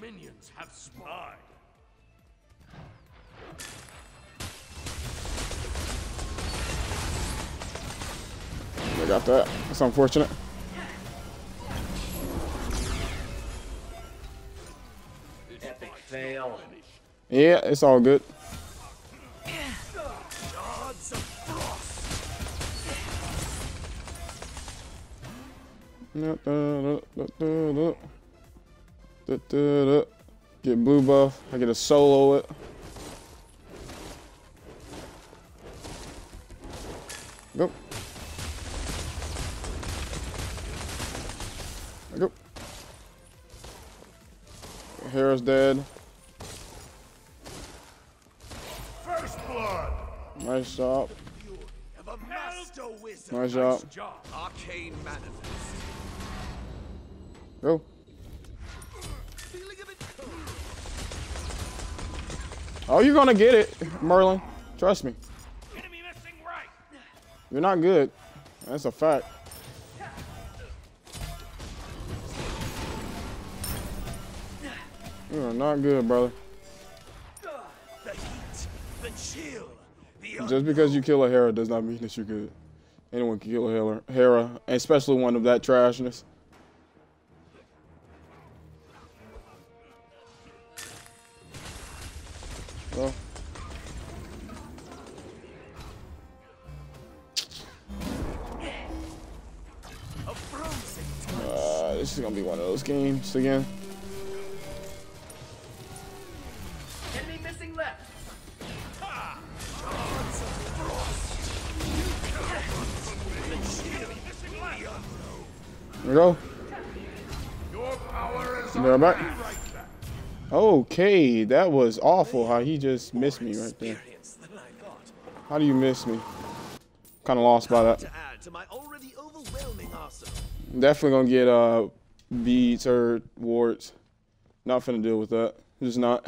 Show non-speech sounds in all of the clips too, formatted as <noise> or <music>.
minions have spawned. I got that. That's unfortunate. Epic fail. Yeah, it's all good. Gods of frost. Get blue buff. I get a solo it. Go. Go. Hera's dead. First blood. Nice job. Of a. Nice job. job. Arcane manifest. Go. Oh, you're gonna get it, Merlin. Trust me. Right. You're not good. That's a fact. You are not good, brother. The heat, the chill, the Just because you kill a Hera does not mean that you're good. Anyone can kill a Hera, Hera, especially one of that trashness. This is gonna be one of those games again. Enemy missing left. Gods of frost. The chill missing right. There we go. Your power is They're back. right back. Okay, that was awful how he just missed me right there. Experience than I thought. How do you miss me? Kind of lost by that. To add to my already overwhelming arsenal. Definitely gonna get uh beads or wards. Not finna deal with that. Just not.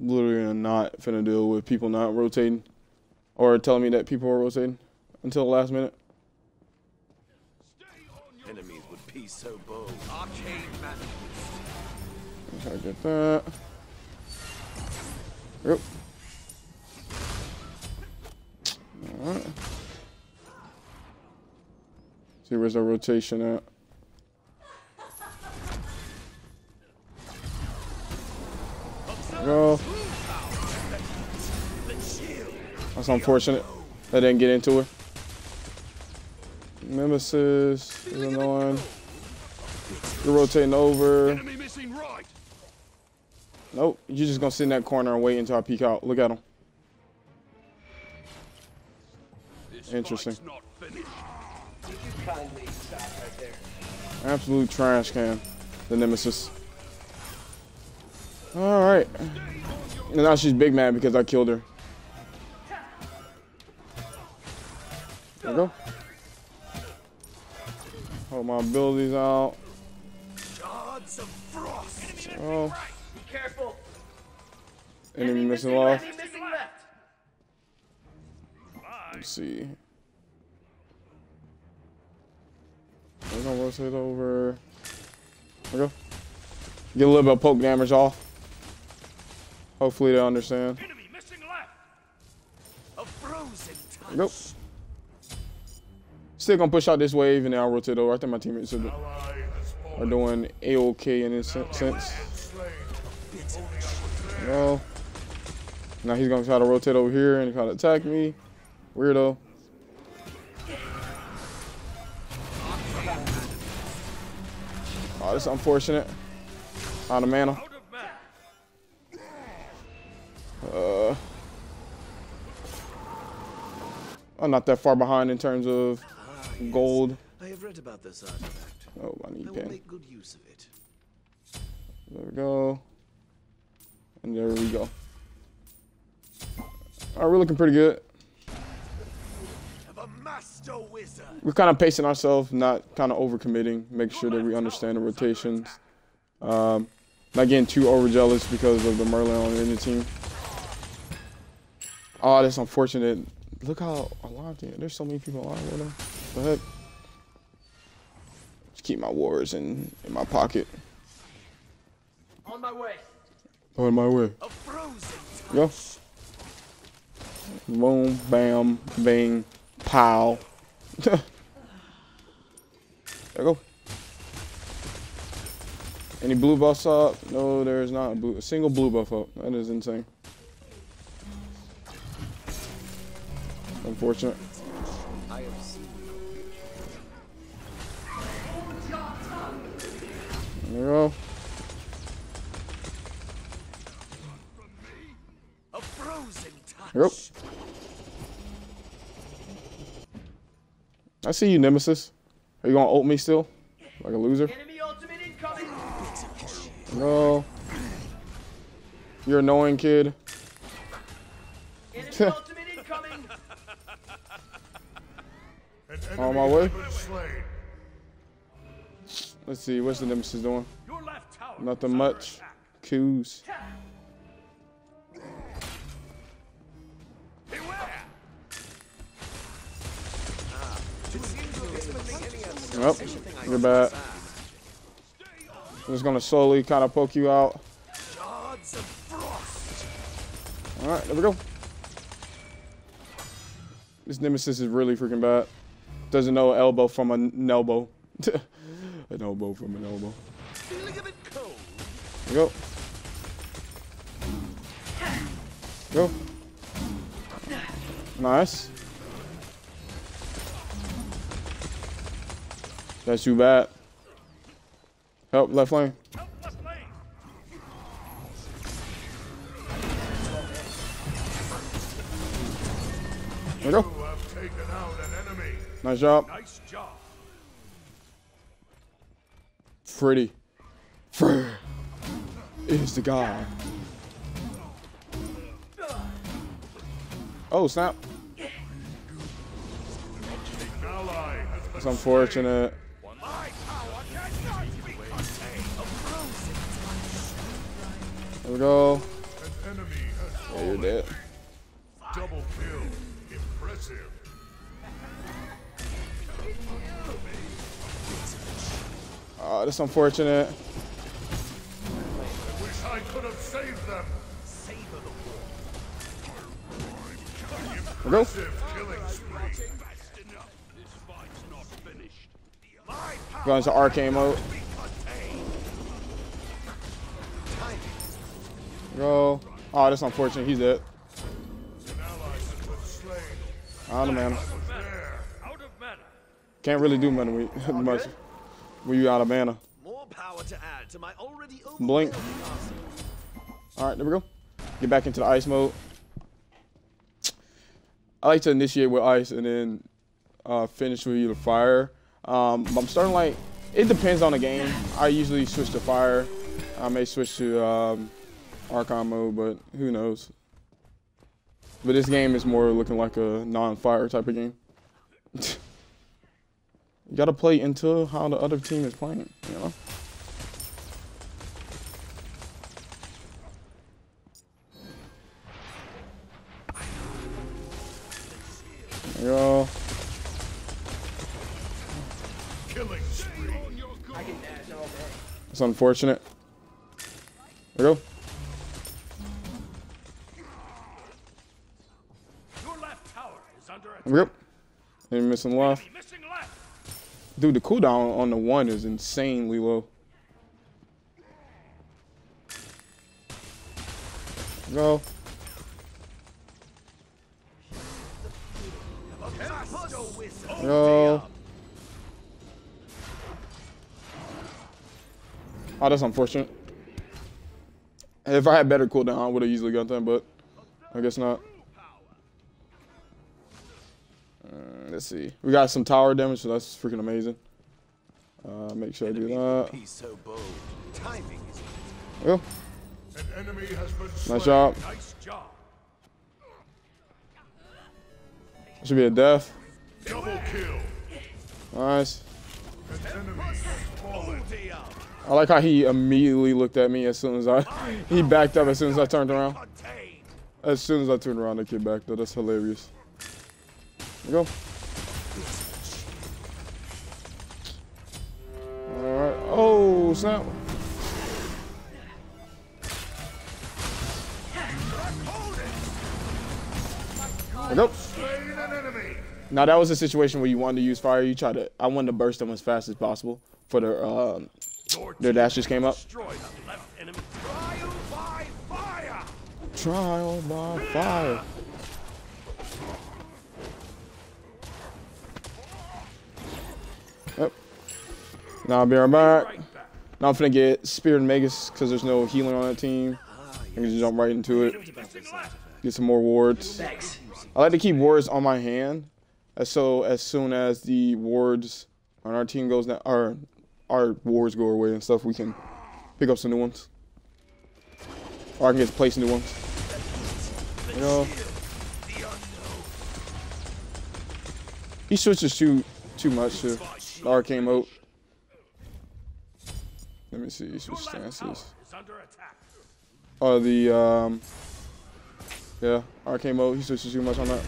Literally not finna deal with people not rotating or telling me that people are rotating until the last minute. Enemies would be so bold. Arcane manifest. I get that. Yep. Alright. See where's the rotation at. Go. That's unfortunate. I didn't get into it. Nemesis is annoying. You're rotating over. Enemy missing right. Nope. You're just gonna sit in that corner and wait until I peek out. Look at him. Interesting. fight's not finished. Would you kindly stop right there? Absolute trash can. The Nemesis. Alright. And now she's big mad because I killed her. There we go. Hold my abilities out. Gods of frost. Oh, Be careful. enemy missing off. Enemy missing left. Let's see. We're gonna rotate over. There we go. Get a little bit of poke damage off. Hopefully they understand. Enemy missing left. A frozen touch. Nope. Still gonna push out this wave and then I'll rotate over. I think my teammates are, are doing a-okay in this sense. No. Now he's gonna try to rotate over here and try to attack me. Weirdo. Oh, that's unfortunate. Out of mana. I'm not that far behind in terms of gold. I have read about this artifact. Oh, I I need will pen. make good use of it. There we go. And there we go. All right, we're looking pretty good. Of a master wizard. We're kind of pacing ourselves, not kind of overcommitting, make sure that we understand the rotations. Um, not getting too overjealous because of the Merlin on the team. Oh, that's unfortunate. Look how alive they are. There's so many people alive with them. The heck? Just keep my wars in, in my pocket. On my way. On my way. Go. Boom, bam, bang, pow. <laughs> there you go. Any blue buffs up? No, there is not a, blue, a single blue buff up. That is insane. Unfortunate. There you go. Yep. I see you, Nemesis. Are you gonna ult me still? Like a loser? No. You're annoying, kid. <laughs> On my way. Let's see, what's the Nemesis doing? Nothing much. Coos. Yep. You're bad. I'm just gonna slowly kind of poke you out. Alright, there we go. This Nemesis is really freaking bad. Doesn't know elbow from an elbow. <laughs> an elbow from an elbow. Go. Go. Nice. That's too bad. Help, left lane. Help left lane. There we go. Nice job. Nice job. Freddy. Fred is the guy. Oh, snap. It's unfortunate. My power cannot be contained. A frozen There we go. Yeah, you're dead. Double kill. Impressive. Ah, oh, that's unfortunate. I wish I could have saved them. savor the There go. Impressive killing spree. Fast enough. This fight's not finished. My power Going to arcane mode. Go. Ah, oh, that's unfortunate. He's dead. An ally has been slain. Out of mana. Was there. Out of mana. Can't really do mana we- <laughs> much when you out of mana. More power to add to my already Blink. All right, there we go. Get back into the ice mode. I like to initiate with ice and then uh, finish with either fire. Um, but I'm starting like it depends on the game. I usually switch to fire. I may switch to um, arcane mode, but who knows? But this game is more looking like a non-fire type of game. <laughs> you gotta play into how the other team is playing, you know. Go. Killing spree. I can dash all day. It's unfortunate. There you go. Your left tower is under attack. We. Ain't missing left. Missing left. Dude, the cooldown on the one is insanely low. Go. Go. Oh, that's unfortunate. If I had better cooldown, I would have easily got that, but I guess not. Let's see. We got some tower damage, so that's freaking amazing. Uh, make sure I do that. So bold. Timing is There go. An enemy has been. Nice job. nice job. Should be a death. Double kill. Nice. An enemy has I like how he immediately looked at me as soon as I <laughs> he backed up as soon as I turned around. As soon as I turned around, the kid backed up. That's hilarious. There you go. Nope. Now that was a situation where you wanted to use fire. You tried to. I wanted to burst them as fast as possible for their um, their dash just came up. Trial by fire. Trial by fire. Yep. Now I'll be right back. Now I'm finna get Spirit and Magus because there's no healing on that team. I can just jump right into it. Get some more wards. I like to keep wards on my hand, so as soon as the wards on our team goes down, our our wards go away and stuff, we can pick up some new ones, or I can just place new ones. You know, he switches too too much to the arcane mode. Let me see, switch Your stances. is under attack. Oh, the um, yeah, arcane mode. He switches too much on that.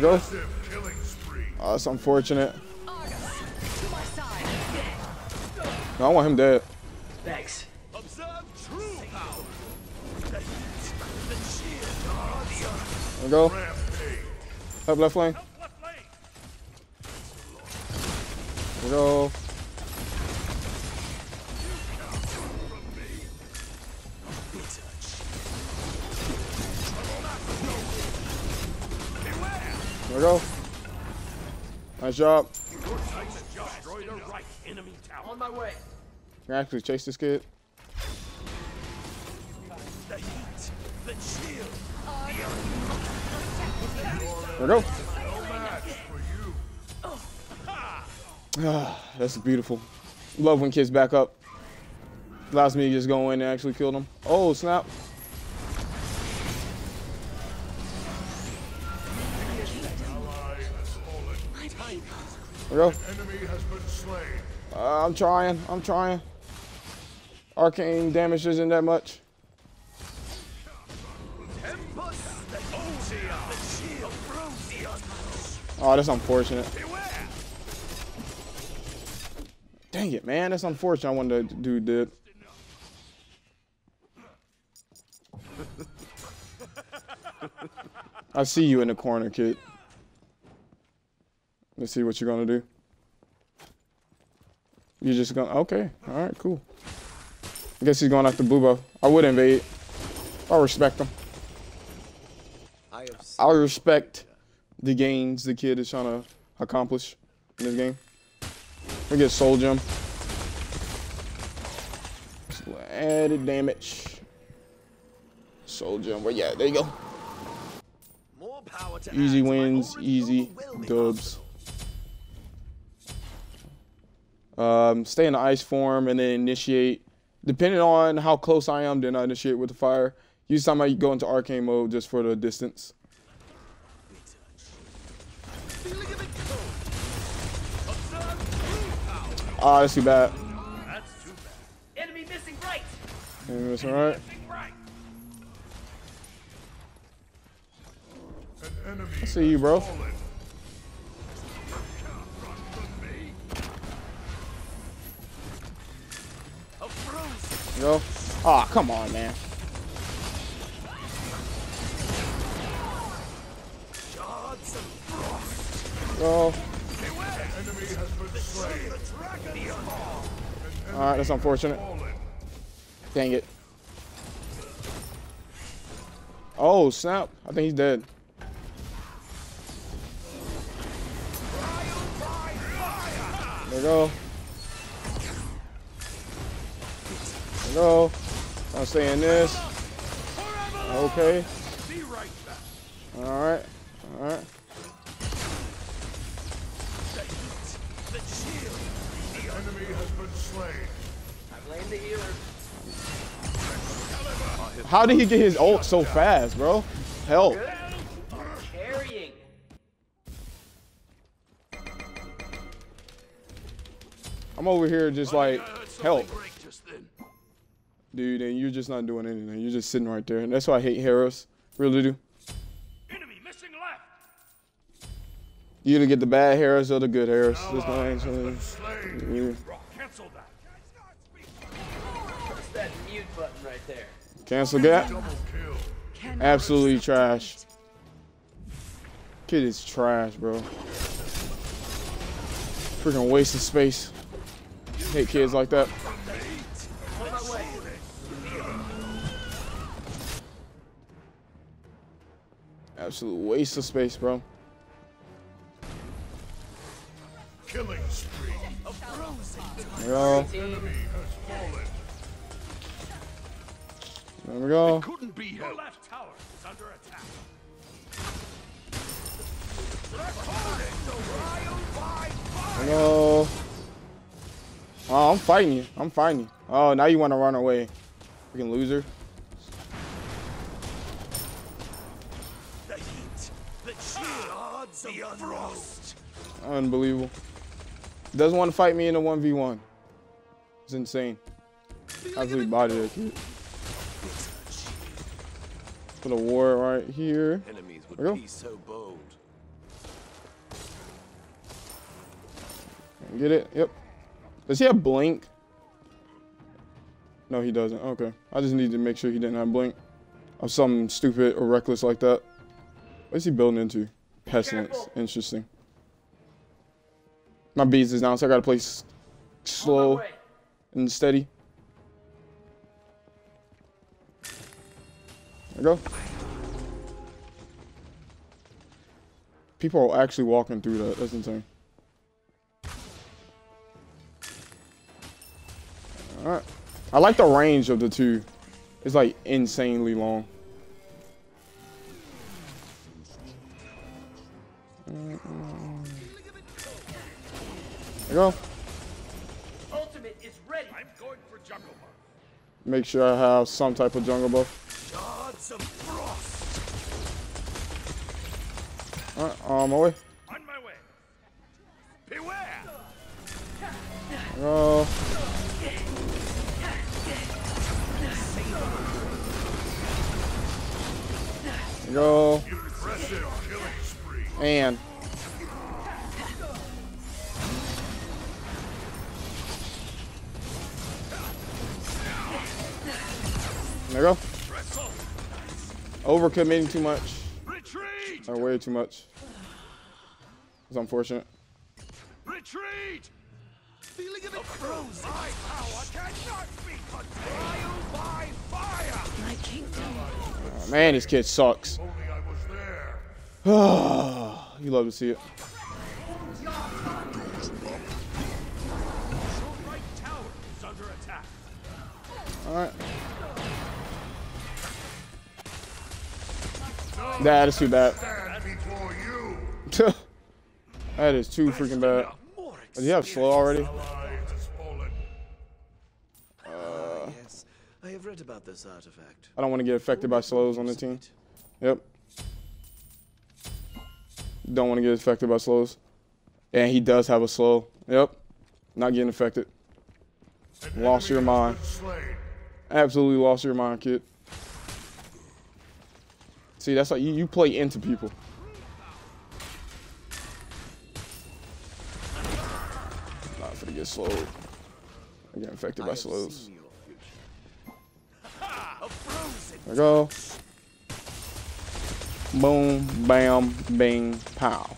Go. Massive killing spree. Oh, that's unfortunate. Argus, to my side. No, I want him dead. Thanks. Observe true power. The heat, the cheer, the unknown. There we go. Up left lane. Lane. There we go. Be we go. Nice job. Your team has destroyed a right. On my way. Can I actually chase this kid? The heat, the chill, There we go. Ah, That's beautiful. Love when kids back up. Allows me to just go in and actually kill them. Oh, snap. There we. Uh, I'm trying. I'm trying. Arcane damage isn't that much. Oh, that's unfortunate. Beware. Dang it, man. That's unfortunate. I wanted to do did. I see you in the corner, kid. Let's see what you're gonna do. You're just gonna okay. All right, cool. I guess he's going after Boobo. I would invade. I respect him. I respect the gains the kid is trying to accomplish in this game. We get Soul Gem. Added damage. Soul Gem. Well, yeah, there you go. more power to Easy wins, easy dubs. Um, stay in the ice form and then initiate. Depending on how close I am, then I initiate with the fire. Usually, time I go into arcane mode just for the distance. Feeling a bit cold. Observe true Ah, that's too bad. That's too bad. Enemy missing right. And That's all right. Missing right. I see you, bro. fallen. A frozen. Go. Ah, come on, man. Shards of frost. Go. Slain. The dragon is born. All right, that's unfortunate. Dang it. Oh, snap. I think he's dead. There we go. There we go. I'm saying this. Okay. Be How did he get his ult so fast, bro? Help. I'm over here just like, I heard something help. break just then. Dude, and you're just not doing anything. You're just sitting right there. And that's why I hate heroes. Really do. Enemy missing left. You either get the bad heroes or the good heroes. There's no Ally Cancel gap. Double kill. Cannot Absolutely trash. Kid is trash, bro. Freaking waste of space. Hate kids like that. On my way. Absolute waste of space, bro. Killing spree. There There we go. Couldn't be helped. left tower is under attack. There we go. Oh, I'm fighting you. I'm fighting you. Oh, now you want to run away. Freaking loser. The heat, the chill, odds the frost. Unbelievable. Doesn't want to fight me in a 1v1. It's insane. Absolutely body that kid. Put a war right here. Enemies would There we go. be so bold. Get it? Yep. Does he have blink? No, he doesn't. Okay. I just need to make sure he didn't have blink. Or something stupid or reckless like that. What is he building into? Pestilence. Interesting. My beats is down, so I gotta play s- On my slow and steady. Go. People are actually walking through that. That's insane. Alright. I like the range of the two. It's like insanely long. There you go. Ultimate is ready. I'm going for jungle buff. Make sure I have some type of jungle buff. Shards of frost. Alright, on my way. On my way. Beware. There go. Go. Impressive killing spree. And there you go. Wrestle. Overcommitting too much. Retreat. Or way too much. It's unfortunate. Retreat. Feeling a bit frozen. My power cannot be controlled by fire. My kingdom. Oh, man, this kid sucks. Only I was there. <sighs> you love to see it. Your right tower is under attack. Alright. That is too bad. <laughs> That is too freaking bad. Do you have slow already? I have read about this artifact. I don't want to get affected by slows on the team. Yep. Don't want to get affected by slows. And he does have a slow. Yep. Not getting affected. Lost your mind. Absolutely lost your mind, kid. See, that's like you, you play into people. Not to get slowed. I get infected by slows. There we go. Boom, bam, bing, pow.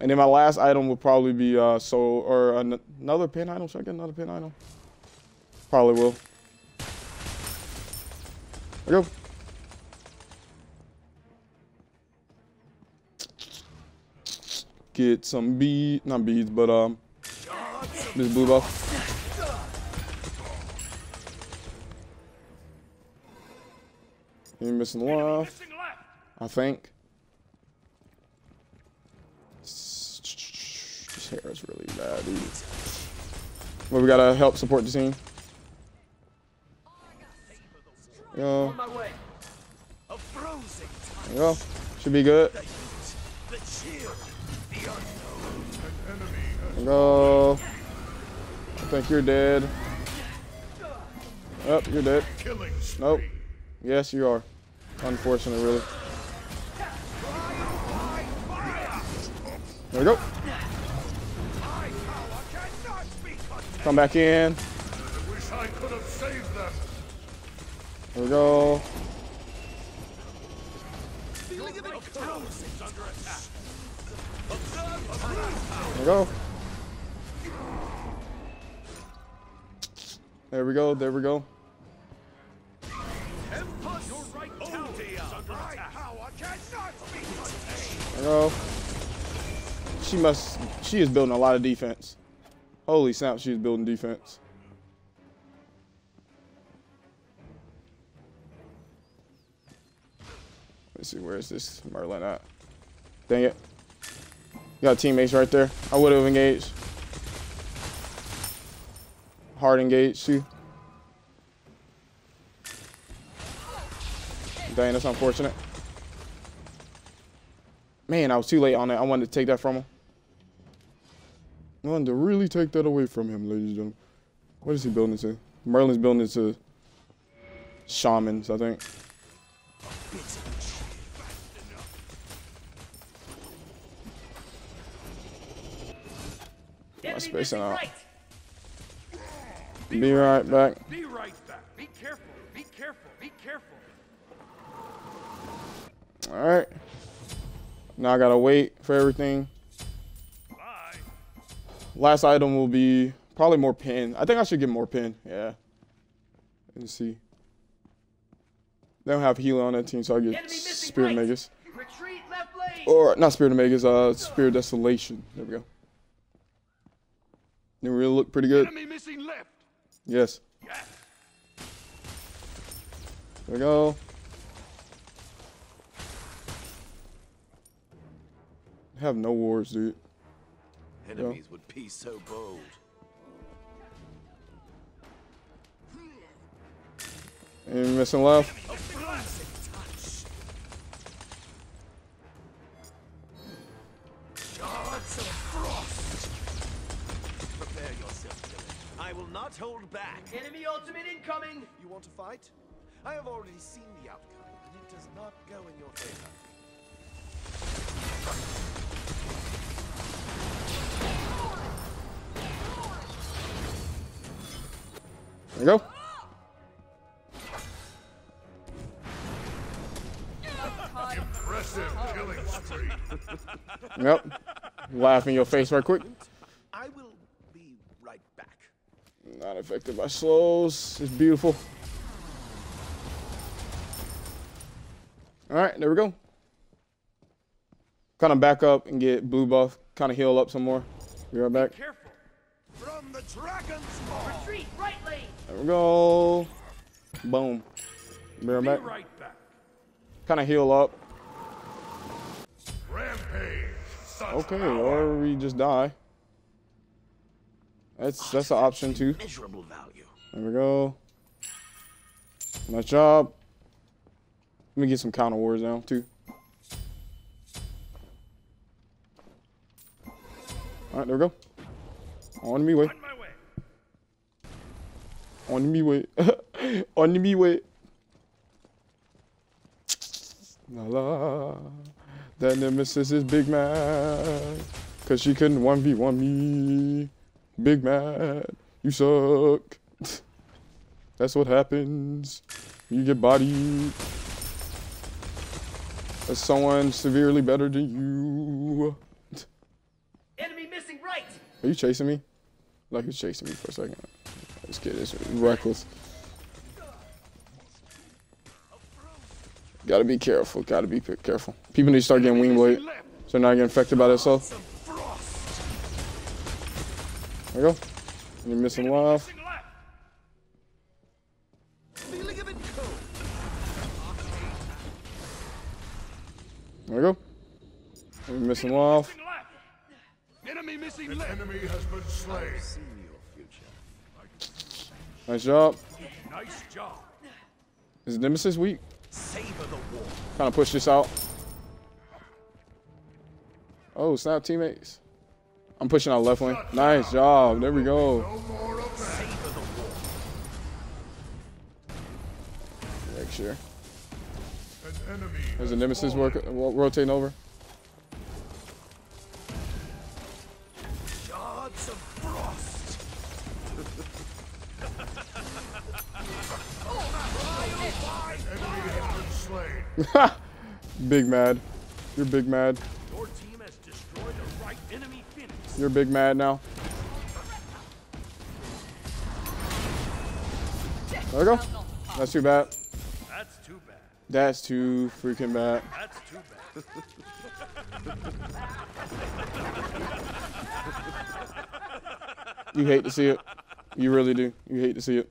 And then my last item will probably be uh so or an- another pen item. Should I get another pen item? Probably will. There we go. Get some bead, not beads, but um, this blue buff. You missing left. I think. This hair is really bad, dude. Well, we gotta help support the team. Yo, On my way. A frozen. there you go. Should be good. Go. I think you're dead. Oh, you're dead. Nope. Yes, you are. Unfortunate, really. There we go. Come back in. There we go. There we go. There we go. There we go. There we go. She must. She is building a lot of defense. Holy snap! She is building defense. Let's see. Where is this Merlin at? Dang it. Got teammates right there. I would have engaged. Hard engaged too. Dang, that's unfortunate. Man, I was too late on that. I wanted to take that from him. I wanted to really take that away from him, ladies and gentlemen. What is he building to? Merlin's building to shamans, I think. Enemy spacing missing out. right. Be right back. Be right back. Be careful. Be careful. Be careful. All right. Now I gotta wait for everything. Bye. Last item will be probably more pen. I think I should get more pen. Yeah. Let's see. They don't have healer on that team, so I get Spirit right. Magus. Retreat left lane. Or not Spirit of Magus, uh Spear of Desolation. There we go. They really look pretty good. Enemy missing left. Yes. Yes. There we go. Have no wars, dude. Enemies would be so bold. Ain't missing left. I will not hold back. Enemy ultimate incoming. You want to fight? I have already seen the outcome, and it does not go in your favor. There we go. Impressive killing spree. Yep. Laugh in your face right quick. I will be right back. Not affected by slows. It's beautiful. All right, there we go. Kind of back up and get blue buff. Kind of heal up some more. Be right back. Careful. From the dragon's maw. Retreat right lane. There we go. Boom. Be right Be back. right back. Kind of heal up. Rampage. Such Okay, power. or we just die. That's oh, that's an option too. Measurable value. There we go. Nice job. Let me get some counter wars now too. All right, there we go. On me way. On my way. On me way. <laughs> On me way. La la. That nemesis is big mad. Cause she couldn't 1v1 me. Big mad. You suck. <laughs> That's what happens. You get bodied. As someone severely better than you. Enemy missing right. Are you chasing me? Like you're chasing me for a second. This kid is reckless. Gotta be careful. Gotta be careful. People need to start getting wing blade, so they're not getting infected by that stuff. Some frost. There we go. You're missing cold. There we go. You're missing left. Enemy missing left. enemy has been slain. Nice job. Nice job. Is Nemesis weak? Kind of push this out. Oh, snap teammates. I'm pushing out left lane. Nice job. There we go. No more of the. Make sure. There's a Nemesis fallen. work, rotating over. Shards of frost. <laughs> Enemy has been slain. Big mad. You're big mad. You're big mad now. There we go. That's too bad. That's too bad. That's too freaking bad. That's too bad. You hate to see it. You really do. You hate to see it.